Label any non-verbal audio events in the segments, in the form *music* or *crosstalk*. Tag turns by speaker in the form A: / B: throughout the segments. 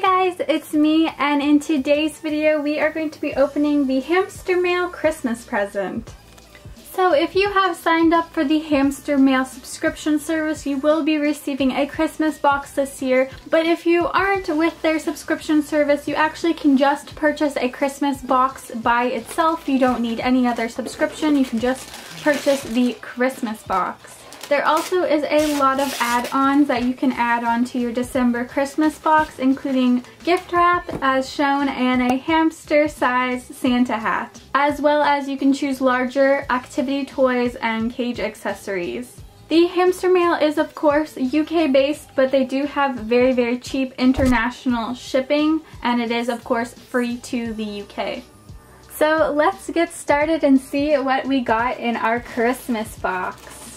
A: guys, it's me and in today's video we are going to be opening the Hamster Mail Christmas present. So if you have signed up for the Hamster Mail subscription service, you will be receiving a Christmas box this year. But if you aren't with their subscription service, you actually can just purchase a Christmas box by itself. You don't need any other subscription. You can just purchase the Christmas box. There also is a lot of add-ons that you can add on to your December Christmas box, including gift wrap as shown and a hamster size Santa hat. As well as you can choose larger activity toys and cage accessories. The hamster mail is of course UK based but they do have very very cheap international shipping and it is of course free to the UK. So let's get started and see what we got in our Christmas box.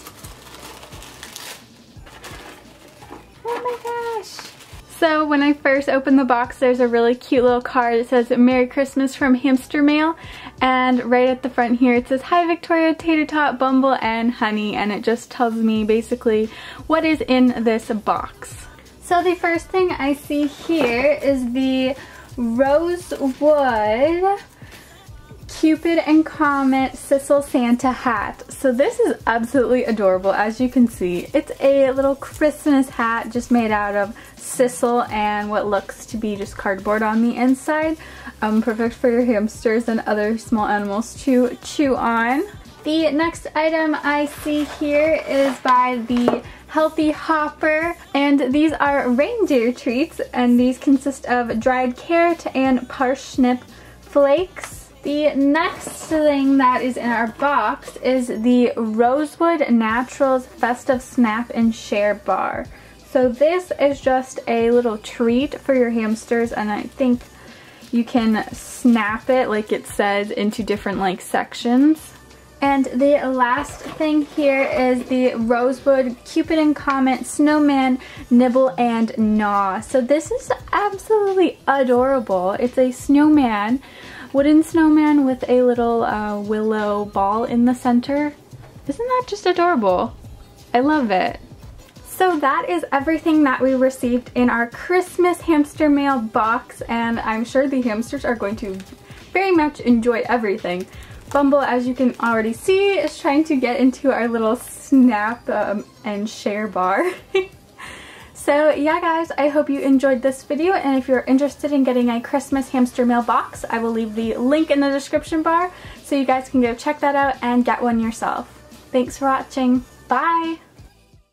A: Oh my gosh. So when I first opened the box, there's a really cute little card. It says, Merry Christmas from Hamster Mail. And right at the front here, it says, Hi Victoria, Tater Tot, Bumble, and Honey. And it just tells me basically what is in this box. So the first thing I see here is the Rosewood Cupid and Comet Sisal Santa hat. So this is absolutely adorable as you can see. It's a little Christmas hat just made out of sisal and what looks to be just cardboard on the inside. Um, perfect for your hamsters and other small animals to chew on. The next item I see here is by the Healthy Hopper and these are reindeer treats and these consist of dried carrot and parsnip flakes. The next thing that is in our box is the Rosewood Naturals Festive Snap and Share Bar. So this is just a little treat for your hamsters and I think you can snap it like it says into different like sections. And the last thing here is the Rosewood Cupid and Comet Snowman Nibble and Gnaw. So this is absolutely adorable. It's a snowman wooden snowman with a little uh, willow ball in the center. Isn't that just adorable? I love it. So that is everything that we received in our Christmas hamster mail box and I'm sure the hamsters are going to very much enjoy everything. Bumble, as you can already see, is trying to get into our little snap um, and share bar. *laughs* So yeah guys, I hope you enjoyed this video and if you're interested in getting a Christmas hamster mail box, I will leave the link in the description bar so you guys can go check that out and get one yourself. Thanks for watching. Bye!